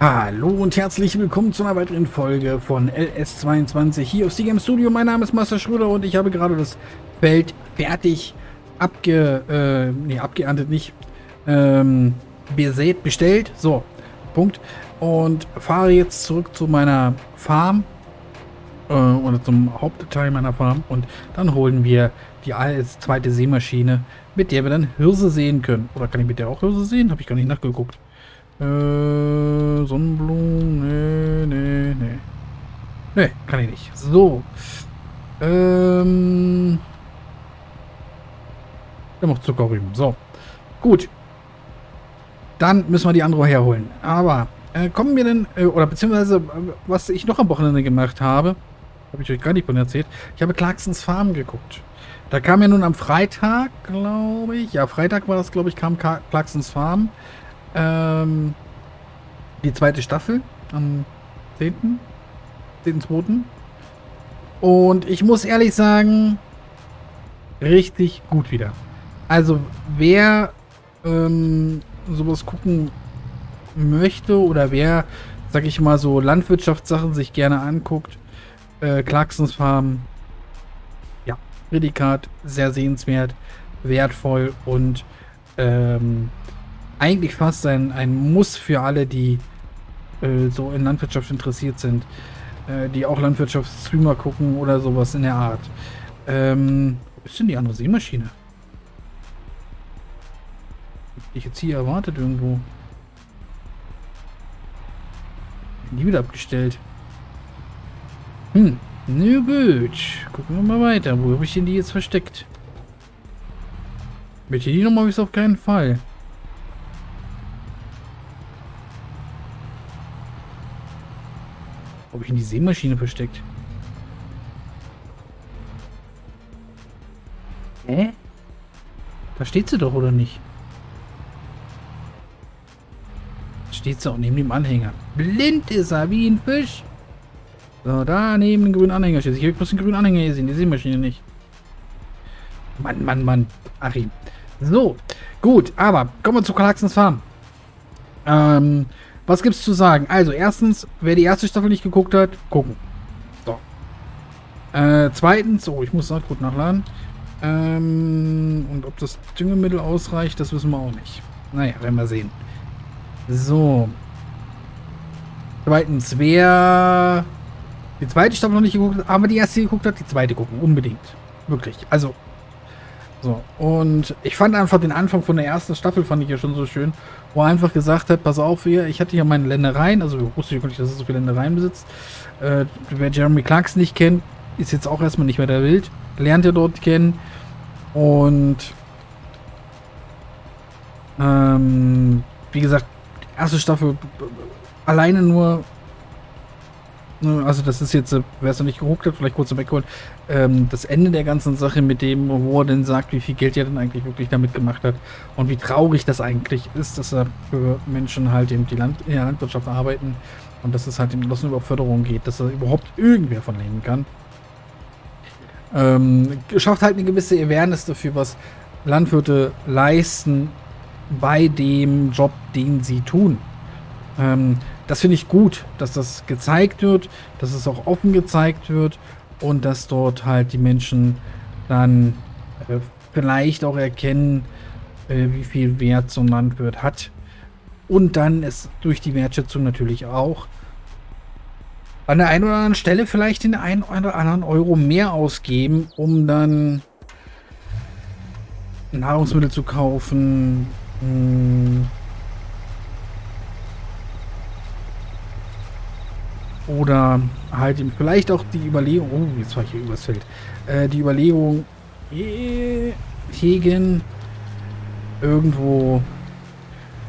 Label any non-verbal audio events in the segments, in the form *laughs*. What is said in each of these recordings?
Hallo und herzlich willkommen zu einer weiteren Folge von LS22 hier aus Game Studio. Mein Name ist Master Schröder und ich habe gerade das Feld fertig abge... Äh, nee, abgeerntet nicht. Ähm, besät, bestellt. So, Punkt. Und fahre jetzt zurück zu meiner Farm. Äh, oder zum Hauptteil meiner Farm. Und dann holen wir die zweite Seemaschine, mit der wir dann Hirse sehen können. Oder kann ich mit der auch Hirse sehen? Habe ich gar nicht nachgeguckt. Äh, Sonnenblumen, nee, nee, nee. Nee, kann ich nicht. So. Ähm. Der macht Zuckerrüben. So. Gut. Dann müssen wir die andere herholen. Aber äh, kommen wir denn, äh, oder beziehungsweise, äh, was ich noch am Wochenende gemacht habe, habe ich euch gar nicht von erzählt. Ich habe Clarksons Farm geguckt. Da kam ja nun am Freitag, glaube ich, ja, Freitag war das, glaube ich, kam Clarksons Farm. Ähm, die zweite Staffel am 10. 10.2. Und ich muss ehrlich sagen, richtig gut wieder. Also wer ähm, sowas gucken möchte oder wer, sag ich mal, so Landwirtschaftssachen sich gerne anguckt, äh, Clarksons Farm, ja, Prädikat, sehr sehenswert, wertvoll und ähm, eigentlich fast ein, ein Muss für alle, die äh, so in Landwirtschaft interessiert sind, äh, die auch Landwirtschaftsstreamer gucken oder sowas in der Art. Ähm, wo ist denn die andere Seemaschine? Ich jetzt hier erwartet irgendwo. Die wieder abgestellt. Hm, na gut. Gucken wir mal weiter. Wo habe ich denn die jetzt versteckt? Möchte die nochmal bis auf keinen Fall. Ob ich in die Seemaschine versteckt? Hä? Da steht sie doch, oder nicht? Steht sie auch neben dem Anhänger. Blind ist er, wie ein Fisch. So, da neben dem grünen Anhänger steht. Ich habe bloß den grünen Anhänger gesehen, die Seemaschine nicht. Mann, Mann, Mann. Achim. So, gut, aber kommen wir zu Galaxens Farm. Ähm, was gibt's zu sagen? Also, erstens, wer die erste Staffel nicht geguckt hat, gucken. So. Äh, zweitens, oh, ich muss noch gut nachladen. Ähm, und ob das Düngemittel ausreicht, das wissen wir auch nicht. Naja, werden wir sehen. So. Zweitens, wer die zweite Staffel noch nicht geguckt hat, aber die erste geguckt hat, die zweite gucken. Unbedingt. Wirklich. Also, so, und ich fand einfach den Anfang von der ersten Staffel fand ich ja schon so schön, wo er einfach gesagt hat, pass auf hier, ich hatte hier meine Ländereien, also wusste ich nicht, dass er so viele Ländereien besitzt. Äh, wer Jeremy Clarks nicht kennt, ist jetzt auch erstmal nicht mehr der Wild, lernt er dort kennen und ähm, wie gesagt, erste Staffel alleine nur also das ist jetzt, äh, wer es noch nicht geguckt hat, vielleicht kurz weggeholt, ähm, das Ende der ganzen Sache mit dem, wo er denn sagt, wie viel Geld er denn eigentlich wirklich damit gemacht hat und wie traurig das eigentlich ist, dass er für Menschen halt eben die Land in der Landwirtschaft arbeiten und dass es halt in bloß über Förderung geht, dass er überhaupt irgendwer von leben kann. Ähm, schafft halt eine gewisse Awareness dafür, was Landwirte leisten bei dem Job, den sie tun. Ähm, das finde ich gut, dass das gezeigt wird, dass es auch offen gezeigt wird und dass dort halt die Menschen dann äh, vielleicht auch erkennen, äh, wie viel Wert so ein Landwirt hat. Und dann es durch die Wertschätzung natürlich auch an der einen oder anderen Stelle vielleicht den einen oder anderen Euro mehr ausgeben, um dann Nahrungsmittel zu kaufen, mh, Oder halt vielleicht auch die Überlegung, oh, jetzt war ich hier übers Feld, äh, die Überlegung äh, hegen, irgendwo,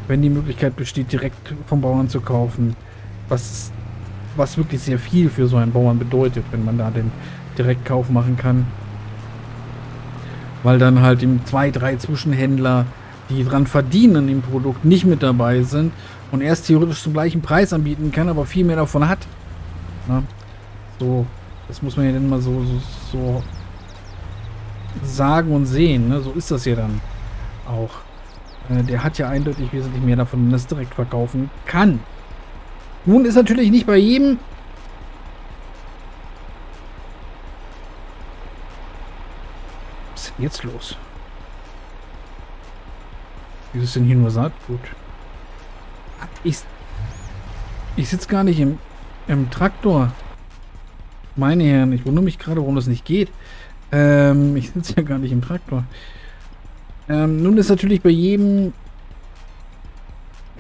wenn die Möglichkeit besteht, direkt vom Bauern zu kaufen, was, was wirklich sehr viel für so einen Bauern bedeutet, wenn man da den Direktkauf machen kann. Weil dann halt eben zwei, drei Zwischenhändler, die dran verdienen dem Produkt, nicht mit dabei sind und erst theoretisch zum gleichen Preis anbieten kann, aber viel mehr davon hat. Ne? So, das muss man ja dann mal so, so, so sagen und sehen. Ne? So ist das ja dann auch. Äh, der hat ja eindeutig wesentlich mehr davon, wenn das direkt verkaufen kann. Nun ist natürlich nicht bei jedem Was ist denn jetzt los? Wie ist denn hier nur Saatgut? Ich, ich sitze gar nicht im, im Traktor. Meine Herren, ich wundere mich gerade, warum das nicht geht. Ähm, ich sitze ja gar nicht im Traktor. Ähm, nun ist natürlich bei jedem...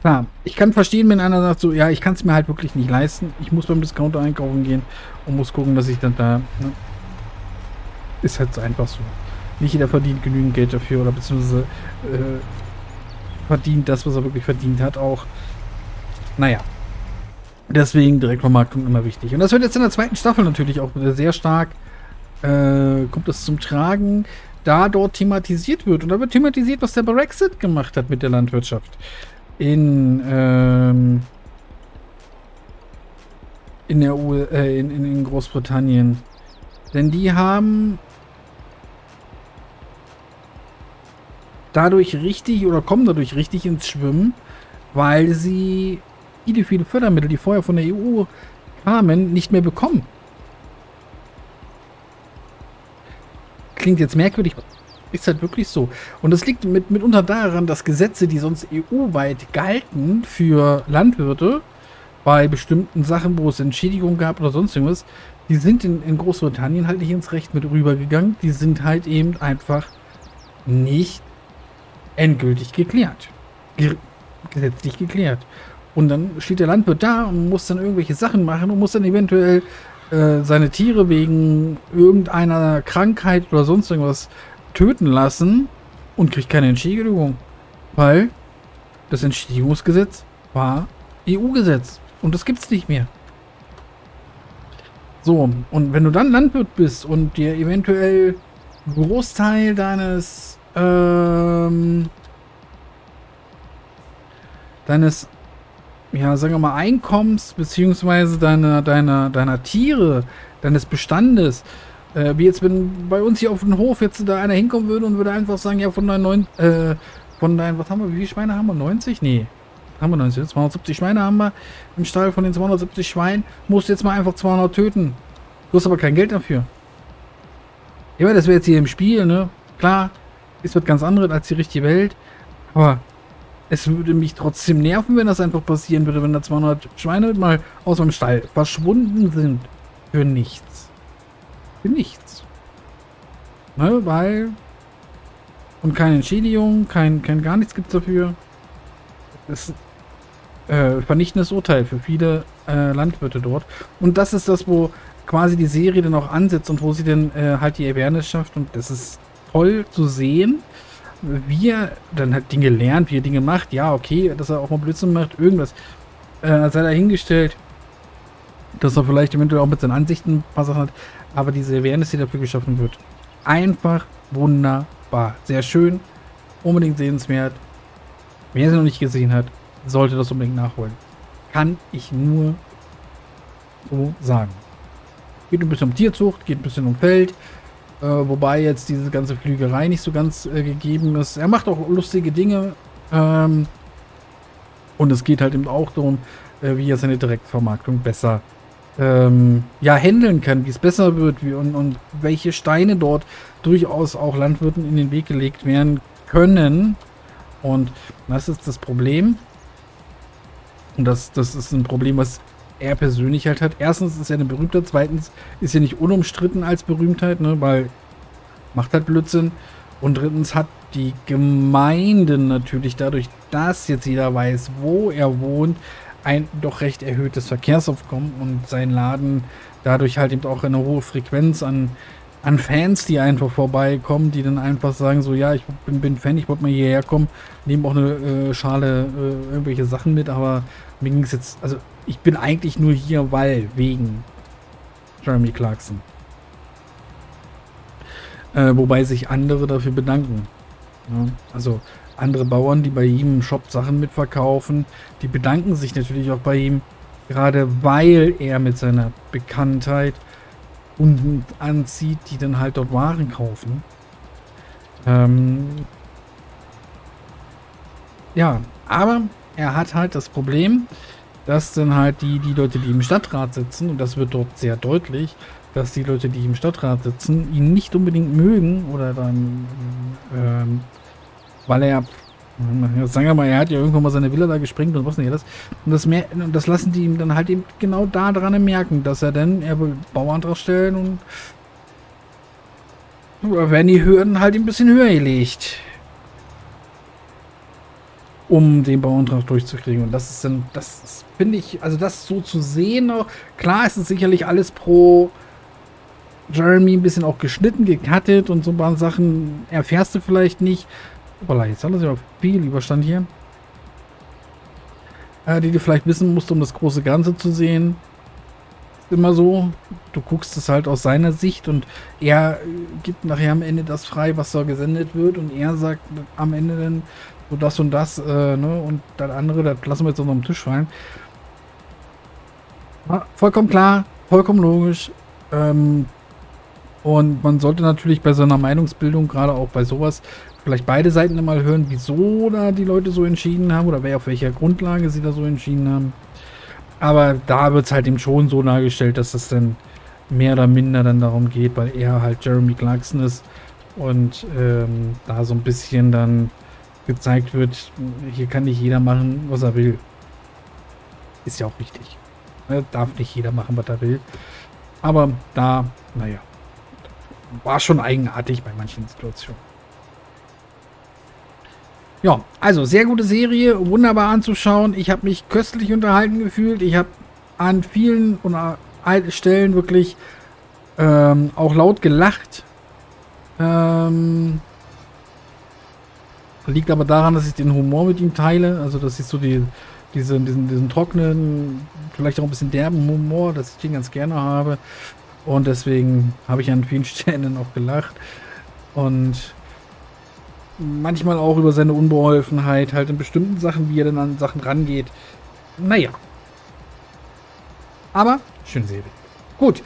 Klar, ich kann verstehen, wenn einer sagt so, ja, ich kann es mir halt wirklich nicht leisten. Ich muss beim Discounter einkaufen gehen und muss gucken, dass ich dann da... Ne? Ist halt so einfach so. Nicht jeder verdient genügend Geld dafür oder beziehungsweise äh, verdient das, was er wirklich verdient hat, auch. Naja. Deswegen Direktvermarktung immer wichtig. Und das wird jetzt in der zweiten Staffel natürlich auch sehr stark, äh, kommt das zum Tragen, da dort thematisiert wird. Und da wird thematisiert, was der Brexit gemacht hat mit der Landwirtschaft. In, ähm, in der U äh, in, in Großbritannien. Denn die haben dadurch richtig oder kommen dadurch richtig ins Schwimmen, weil sie viele, viele Fördermittel, die vorher von der EU kamen, nicht mehr bekommen. Klingt jetzt merkwürdig, ist halt wirklich so. Und das liegt mit, mitunter daran, dass Gesetze, die sonst EU-weit galten für Landwirte, bei bestimmten Sachen, wo es Entschädigungen gab oder sonst irgendwas, die sind in, in Großbritannien halt nicht ins Recht mit rübergegangen. Die sind halt eben einfach nicht endgültig geklärt. Ge gesetzlich geklärt. Und dann steht der Landwirt da und muss dann irgendwelche Sachen machen und muss dann eventuell äh, seine Tiere wegen irgendeiner Krankheit oder sonst irgendwas töten lassen und kriegt keine Entschädigung. Weil das Entschädigungsgesetz war EU-Gesetz. Und das gibt es nicht mehr. So, und wenn du dann Landwirt bist und dir eventuell einen Großteil deines ähm, deines, ja, sagen wir mal, Einkommens, beziehungsweise deiner, deiner, deiner Tiere, deines Bestandes, äh, wie jetzt, wenn bei uns hier auf dem Hof jetzt da einer hinkommen würde und würde einfach sagen, ja, von deinen neun, äh, von deinen, was haben wir, wie viele Schweine haben wir? 90? Nee. Haben wir 90? 270 Schweine haben wir im Stall von den 270 Schweinen. Musst jetzt mal einfach 200 töten. Du hast aber kein Geld dafür. Ja, das wäre jetzt hier im Spiel, ne? Klar, ist was ganz anderes als die richtige Welt. Aber es würde mich trotzdem nerven, wenn das einfach passieren würde, wenn da 200 Schweine mal aus dem Stall verschwunden sind. Für nichts. Für nichts. Ne, weil... Und keine Entschädigung, kein, kein gar nichts gibt es dafür. Das ist äh, vernichtendes Urteil für viele äh, Landwirte dort. Und das ist das, wo quasi die Serie dann auch ansetzt und wo sie dann äh, halt die Awareness schafft. Und das ist toll zu sehen, wie er dann halt Dinge lernt, wie er Dinge macht. Ja, okay, dass er auch mal Blödsinn macht, irgendwas. Äh, sei dahingestellt, dass er vielleicht eventuell auch mit seinen Ansichten ein hat. Aber diese Awareness, die dafür geschaffen wird, einfach wunderbar. Sehr schön, unbedingt sehenswert. Wer sie noch nicht gesehen hat, sollte das unbedingt nachholen. Kann ich nur so sagen. Geht ein bisschen um Tierzucht, geht ein bisschen um Feld, äh, wobei jetzt diese ganze Flügerei nicht so ganz äh, gegeben ist. Er macht auch lustige Dinge. Ähm, und es geht halt eben auch darum, äh, wie er seine Direktvermarktung besser ähm, ja, handeln kann, wie es besser wird wie, und, und welche Steine dort durchaus auch Landwirten in den Weg gelegt werden können. Und das ist das Problem. Und das, das ist ein Problem, was er persönlich halt hat. Erstens ist er eine Berühmtheit, zweitens ist er nicht unumstritten als Berühmtheit, ne, weil macht halt Blödsinn. Und drittens hat die Gemeinde natürlich dadurch, dass jetzt jeder weiß, wo er wohnt, ein doch recht erhöhtes Verkehrsaufkommen und sein Laden dadurch halt eben auch eine hohe Frequenz an, an Fans, die einfach vorbeikommen, die dann einfach sagen, so ja, ich bin, bin Fan, ich wollte mal hierher kommen, nehmen auch eine äh, Schale äh, irgendwelche Sachen mit, aber mir ging es jetzt, also ich bin eigentlich nur hier, weil, wegen Jeremy Clarkson. Äh, wobei sich andere dafür bedanken. Ja, also andere Bauern, die bei ihm im Shop Sachen mitverkaufen, die bedanken sich natürlich auch bei ihm, gerade weil er mit seiner Bekanntheit Kunden anzieht, die dann halt dort Waren kaufen. Ähm ja, aber er hat halt das Problem, dass dann halt die, die Leute, die im Stadtrat sitzen, und das wird dort sehr deutlich, dass die Leute, die im Stadtrat sitzen, ihn nicht unbedingt mögen oder dann, ähm, weil er, sagen wir mal, er hat ja irgendwann mal seine Villa da gesprengt und was nicht alles. Und das, mehr, und das lassen die ihm dann halt eben genau da dran merken, dass er dann, er will Bauantrag stellen und werden die Hürden halt ein bisschen höher gelegt um den Bauantrag durchzukriegen. Und das ist dann, das finde ich, also das so zu sehen klar ist es sicherlich alles pro Jeremy ein bisschen auch geschnitten, gecuttet und so ein paar Sachen erfährst du vielleicht nicht. Voilà, jetzt hat sich auch viel Überstand hier. Äh, die du vielleicht wissen musst, um das große Ganze zu sehen. Ist immer so, du guckst es halt aus seiner Sicht und er gibt nachher am Ende das frei, was da gesendet wird und er sagt am Ende dann, so das und das, äh, ne? Und das andere, das lassen wir jetzt auf dem Tisch fallen. Ja, vollkommen klar, vollkommen logisch. Ähm, und man sollte natürlich bei so einer Meinungsbildung, gerade auch bei sowas, vielleicht beide Seiten mal hören, wieso da die Leute so entschieden haben oder wer auf welcher Grundlage sie da so entschieden haben. Aber da wird es halt eben schon so dargestellt, dass es dann mehr oder minder dann darum geht, weil er halt Jeremy Clarkson ist und ähm, da so ein bisschen dann gezeigt wird, hier kann nicht jeder machen, was er will. Ist ja auch richtig. Ne? Darf nicht jeder machen, was er will. Aber da, naja, war schon eigenartig bei manchen Situationen. Ja, also sehr gute Serie, wunderbar anzuschauen. Ich habe mich köstlich unterhalten gefühlt. Ich habe an vielen Stellen wirklich ähm, auch laut gelacht. Ähm, Liegt aber daran, dass ich den Humor mit ihm teile. Also, dass ich so die, diese, diesen, diesen trockenen, vielleicht auch ein bisschen derben Humor, dass ich den ganz gerne habe. Und deswegen habe ich an vielen *laughs* Stellen auch gelacht. Und manchmal auch über seine Unbeholfenheit, halt in bestimmten Sachen, wie er dann an Sachen rangeht. Naja. Aber, schöne Serie. Gut.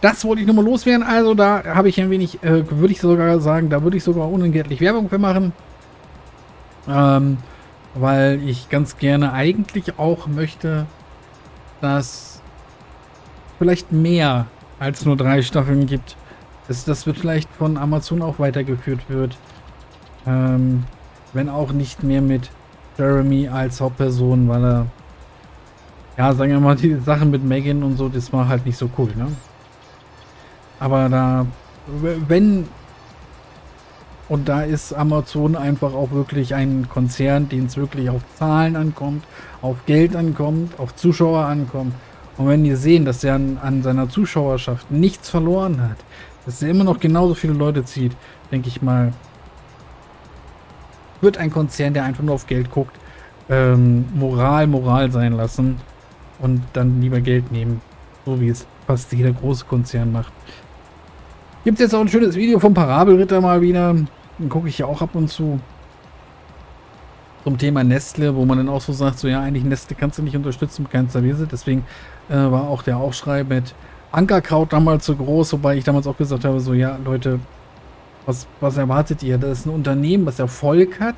Das wollte ich nochmal loswerden. Also, da habe ich ein wenig, äh, würde ich sogar sagen, da würde ich sogar unentgeltlich Werbung für machen. Ähm, weil ich ganz gerne eigentlich auch möchte, dass vielleicht mehr als nur drei Staffeln gibt. Dass das vielleicht von Amazon auch weitergeführt wird. Ähm, wenn auch nicht mehr mit Jeremy als Hauptperson, weil er, ja, sagen wir mal, die Sachen mit Megan und so, das war halt nicht so cool, ne? Aber da, wenn und da ist Amazon einfach auch wirklich ein Konzern, den es wirklich auf Zahlen ankommt, auf Geld ankommt, auf Zuschauer ankommt. Und wenn die sehen, dass er an, an seiner Zuschauerschaft nichts verloren hat, dass er immer noch genauso viele Leute zieht, denke ich mal, wird ein Konzern, der einfach nur auf Geld guckt, ähm, Moral, Moral sein lassen und dann lieber Geld nehmen. So wie es fast jeder große Konzern macht. Gibt jetzt auch ein schönes Video vom Parabelritter mal wieder. Gucke ich ja auch ab und zu. Zum Thema Nestle, wo man dann auch so sagt, so ja, eigentlich Nestle kannst du nicht unterstützen mit keinem Service. Deswegen äh, war auch der Aufschrei mit Ankerkraut damals so groß, wobei ich damals auch gesagt habe, so ja, Leute, was, was erwartet ihr? Das ist ein Unternehmen, was Erfolg hat,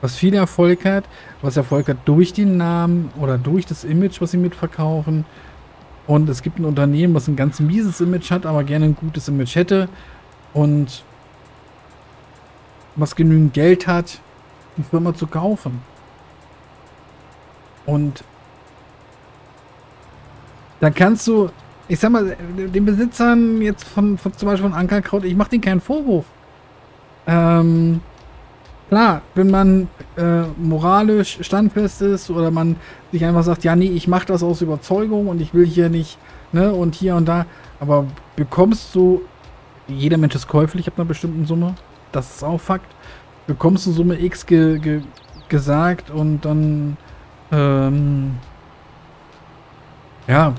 was viel Erfolg hat, was Erfolg hat durch den Namen oder durch das Image, was sie mitverkaufen. Und es gibt ein Unternehmen, was ein ganz mieses Image hat, aber gerne ein gutes Image hätte. Und was genügend Geld hat, die Firma zu kaufen. Und da kannst du, ich sag mal, den Besitzern jetzt von, von zum Beispiel von Ankerkraut, ich mache denen keinen Vorwurf. Ähm, klar, wenn man äh, moralisch standfest ist oder man sich einfach sagt, ja, nee, ich mache das aus Überzeugung und ich will hier nicht, ne, und hier und da, aber bekommst du, jeder Mensch ist käuflich ab einer bestimmten Summe, das ist auch Fakt. Bekommst du Summe X ge, ge, gesagt und dann, ähm, ja.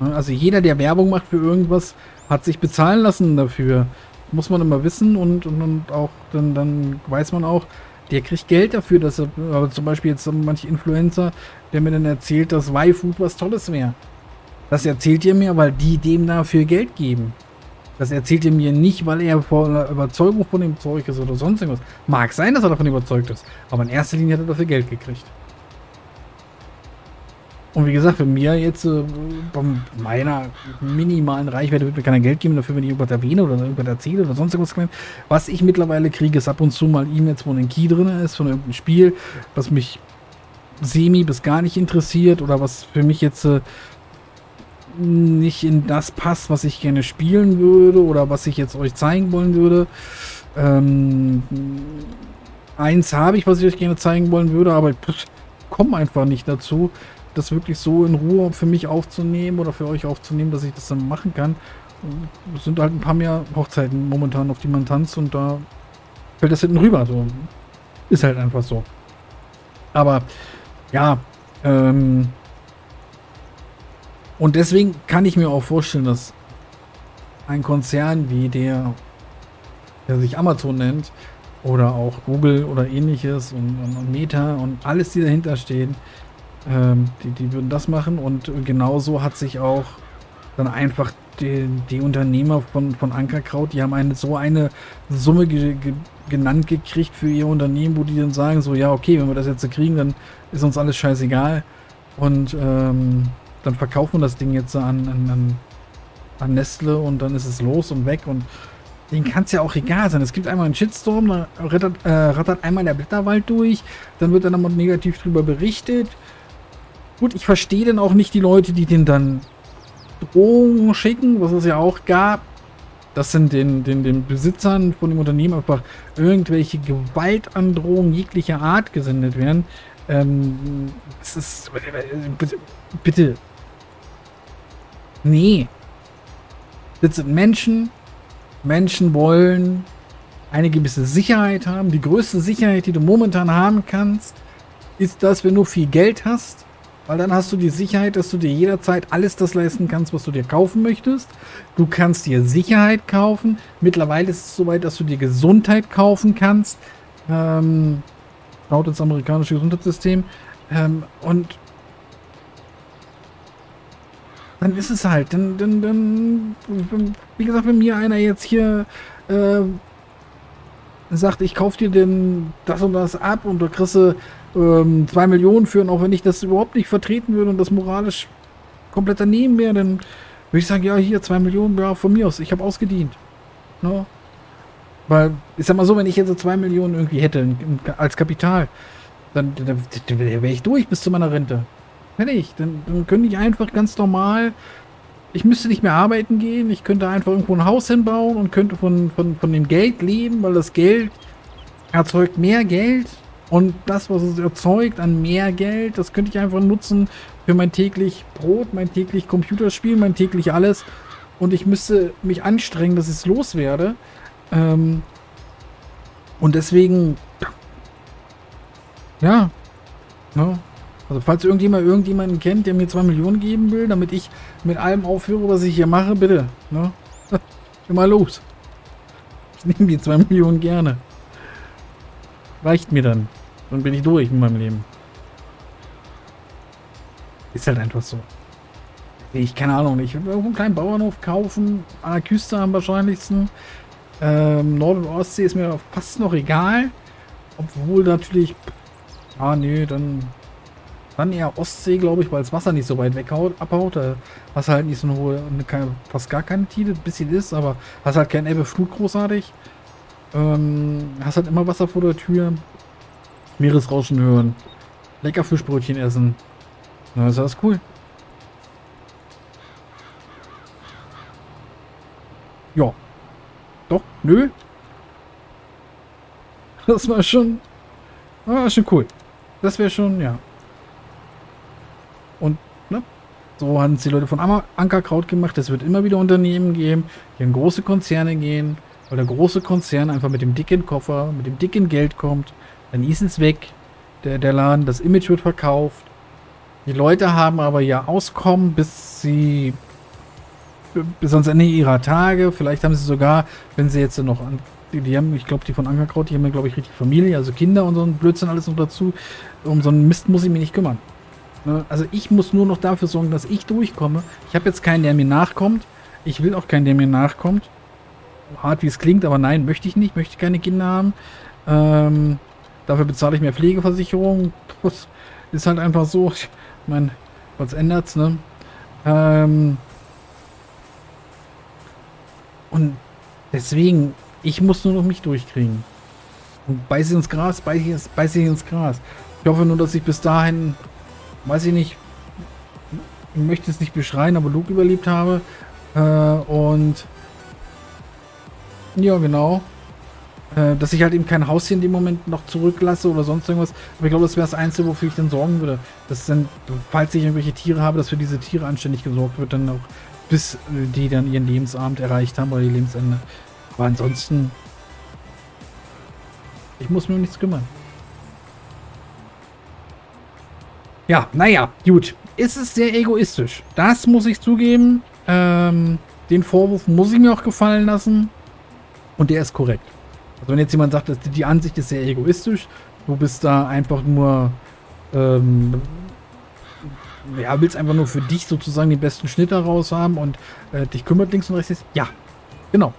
Also jeder, der Werbung macht für irgendwas, hat sich bezahlen lassen dafür. Muss man immer wissen und, und, und auch, dann, dann weiß man auch, der kriegt Geld dafür, dass er, aber zum Beispiel jetzt manche Influencer, der mir dann erzählt, dass Y-Food was Tolles wäre. Das erzählt ihr mir, weil die dem dafür Geld geben. Das erzählt er mir nicht, weil er vor Überzeugung von dem Zeug ist oder sonst irgendwas. Mag sein, dass er davon überzeugt ist, aber in erster Linie hat er dafür Geld gekriegt. Und wie gesagt, für mir jetzt äh, bei meiner minimalen Reichweite wird mir keiner Geld geben dafür, wenn ich irgendwas erwähne oder irgendwas erzähle oder sonst irgendwas. Was ich mittlerweile kriege, ist ab und zu mal E-Mails, wo ein Key drin ist von irgendeinem Spiel, was mich semi bis gar nicht interessiert oder was für mich jetzt äh, nicht in das passt, was ich gerne spielen würde oder was ich jetzt euch zeigen wollen würde. Ähm, eins habe ich, was ich euch gerne zeigen wollen würde, aber ich komme einfach nicht dazu, das wirklich so in Ruhe für mich aufzunehmen oder für euch aufzunehmen, dass ich das dann machen kann. Es sind halt ein paar mehr Hochzeiten momentan, auf die man tanzt und da fällt das hinten rüber. So. Ist halt einfach so. Aber ja, ähm, und deswegen kann ich mir auch vorstellen, dass ein Konzern wie der, der sich Amazon nennt, oder auch Google oder ähnliches und, und, und Meta und alles, die dahinter stehen, ähm, die, die würden das machen. Und genauso hat sich auch dann einfach die, die Unternehmer von, von Ankerkraut, die haben eine so eine Summe ge, ge, genannt gekriegt für ihr Unternehmen, wo die dann sagen, so ja, okay, wenn wir das jetzt kriegen, dann ist uns alles scheißegal. Und ähm, dann verkaufen wir das Ding jetzt an, an, an Nestle und dann ist es los und weg und den kann es ja auch egal sein. Es gibt einmal einen Shitstorm, da rattert, äh, rattert einmal der Blätterwald durch, dann wird dann nochmal negativ drüber berichtet. Gut, ich verstehe dann auch nicht die Leute, die den dann Drohungen schicken, was es ja auch gab. Das sind den, den, den Besitzern von dem Unternehmen einfach irgendwelche Gewaltandrohungen jeglicher Art gesendet werden. Ähm, es ist. Bitte. Nee. Das sind Menschen, Menschen wollen eine gewisse Sicherheit haben. Die größte Sicherheit, die du momentan haben kannst, ist das, wenn du viel Geld hast. Weil dann hast du die Sicherheit, dass du dir jederzeit alles das leisten kannst, was du dir kaufen möchtest. Du kannst dir Sicherheit kaufen. Mittlerweile ist es soweit, dass du dir Gesundheit kaufen kannst. Ähm, laut ins amerikanische Gesundheitssystem. Ähm, und dann ist es halt. Dann, dann, dann, wie gesagt, wenn mir einer jetzt hier äh, sagt, ich kaufe dir denn das und das ab und du kriegst ähm, zwei Millionen für, und auch wenn ich das überhaupt nicht vertreten würde und das moralisch komplett daneben wäre, dann würde ich sagen, ja, hier, zwei Millionen, ja, von mir aus, ich habe ausgedient. No? Ne? Weil, ich sag mal so, wenn ich jetzt so zwei Millionen irgendwie hätte als Kapital, dann, dann, dann wäre ich durch bis zu meiner Rente. Fertig. Dann, dann könnte ich einfach ganz normal. Ich müsste nicht mehr arbeiten gehen. Ich könnte einfach irgendwo ein Haus hinbauen und könnte von, von, von dem Geld leben, weil das Geld erzeugt mehr Geld. Und das, was es erzeugt an mehr Geld, das könnte ich einfach nutzen für mein täglich Brot, mein täglich Computerspiel, mein täglich alles. Und ich müsste mich anstrengen, dass ich es loswerde. Ähm und deswegen, ja, ne? Also falls irgendjemand irgendjemanden kennt, der mir 2 Millionen geben will, damit ich mit allem aufhöre, was ich hier mache, bitte. Ne? *laughs* Immer los. Ich nehme die 2 Millionen gerne. Reicht mir dann. Dann bin ich durch mit meinem Leben. Ist halt einfach so. Ich keine Ahnung. Ich will irgendwo einen kleinen Bauernhof kaufen. An der Küste am wahrscheinlichsten. Ähm, Nord- und Ostsee ist mir fast noch egal. Obwohl natürlich... Ah, nee, dann dann eher Ostsee, glaube ich, weil das Wasser nicht so weit weghaut, abhaut. Da hast halt nicht so eine hohe, keine, fast gar keine Tide, ein bisschen ist, aber hast halt kein Ebbe Flut großartig. Ähm, hast halt immer Wasser vor der Tür. Meeresrauschen hören. Lecker Fischbrötchen essen. Na, ist das cool. Ja. Doch, nö. Das war schon. War schon cool. Das wäre schon, ja. Und ne, so haben es die Leute von Ankerkraut gemacht. Es wird immer wieder Unternehmen geben, die in große Konzerne gehen, weil der große Konzern einfach mit dem dicken Koffer, mit dem dicken Geld kommt. Dann ist es weg, der, der Laden, das Image wird verkauft. Die Leute haben aber ja Auskommen, bis sie bis ans Ende ihrer Tage. Vielleicht haben sie sogar, wenn sie jetzt noch an, die, die haben, ich glaube, die von Ankerkraut, die haben ja, glaube ich, richtig Familie, also Kinder und so ein Blödsinn alles noch dazu. Um so einen Mist muss ich mich nicht kümmern. Ne? Also ich muss nur noch dafür sorgen, dass ich durchkomme. Ich habe jetzt keinen, der mir nachkommt. Ich will auch keinen, der mir nachkommt. Hart wie es klingt, aber nein, möchte ich nicht. Möchte keine Kinder haben. Ähm, dafür bezahle ich mehr Pflegeversicherung. Das ist halt einfach so. Ich meine, Was ändert's, ne? Ähm, und deswegen, ich muss nur noch mich durchkriegen. Und beiße ins Gras, beiße, beiße ins Gras. Ich hoffe nur, dass ich bis dahin, weiß ich nicht, ich möchte es nicht beschreien, aber Luke überlebt habe. Äh, und ja, genau. Äh, dass ich halt eben kein Haus hier in dem Moment noch zurücklasse oder sonst irgendwas. Aber ich glaube, das wäre das Einzige, wofür ich dann sorgen würde. Dass dann, falls ich irgendwelche Tiere habe, dass für diese Tiere anständig gesorgt wird, dann auch bis äh, die dann ihren Lebensabend erreicht haben oder ihr Lebensende. Aber ansonsten, ich muss mir um nichts kümmern. Ja, naja, gut. Ist es sehr egoistisch. Das muss ich zugeben. Ähm, den Vorwurf muss ich mir auch gefallen lassen. Und der ist korrekt. Also wenn jetzt jemand sagt, dass die Ansicht ist sehr egoistisch, du bist da einfach nur, ähm, ja, willst einfach nur für dich sozusagen den besten Schnitt daraus haben und äh, dich kümmert links und rechts. Ja, genau.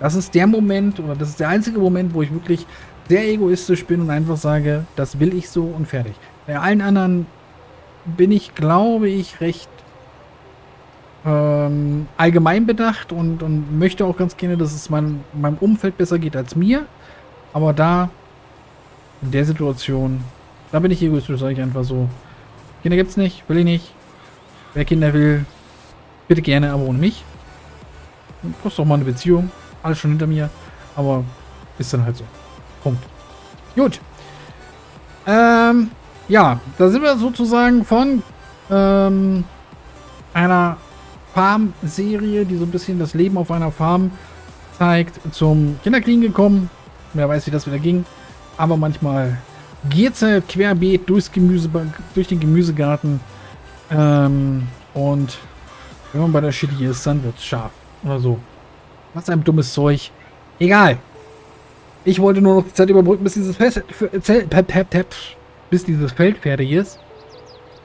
Das ist der Moment, oder das ist der einzige Moment, wo ich wirklich sehr egoistisch bin und einfach sage, das will ich so und fertig. Bei allen anderen bin ich, glaube ich, recht ähm, allgemein bedacht und, und möchte auch ganz gerne, dass es mein, meinem Umfeld besser geht als mir. Aber da, in der Situation, da bin ich egoistisch, sage ich einfach so. Kinder gibt's nicht, will ich nicht. Wer Kinder will, bitte gerne, aber ohne mich. Kostet doch mal eine Beziehung. Alles schon hinter mir. Aber ist dann halt so. Punkt. Gut. Ähm, ja, da sind wir sozusagen von ähm, einer Farm-Serie, die so ein bisschen das Leben auf einer Farm zeigt, zum Kinderkriegen gekommen. Wer weiß, wie das wieder ging. Aber manchmal geht es halt querbeet durchs Gemüse, durch den Gemüsegarten. Ähm, und wenn man bei der Shitty ist, dann wird es scharf. Oder so. Was ein dummes Zeug. Egal. Ich wollte nur noch die Zeit überbrücken, bis dieses, Fest, bis dieses Feld fertig ist.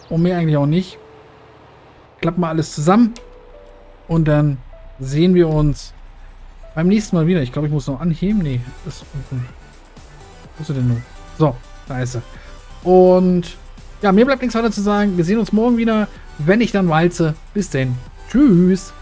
Und mehr eigentlich auch nicht. Klappt mal alles zusammen. Und dann sehen wir uns beim nächsten Mal wieder. Ich glaube, ich muss noch anheben. Nee, ist unten. Wo ist er denn nun? So, da ist er. Und ja, mir bleibt nichts weiter zu sagen. Wir sehen uns morgen wieder, wenn ich dann walze. Bis denn. Tschüss.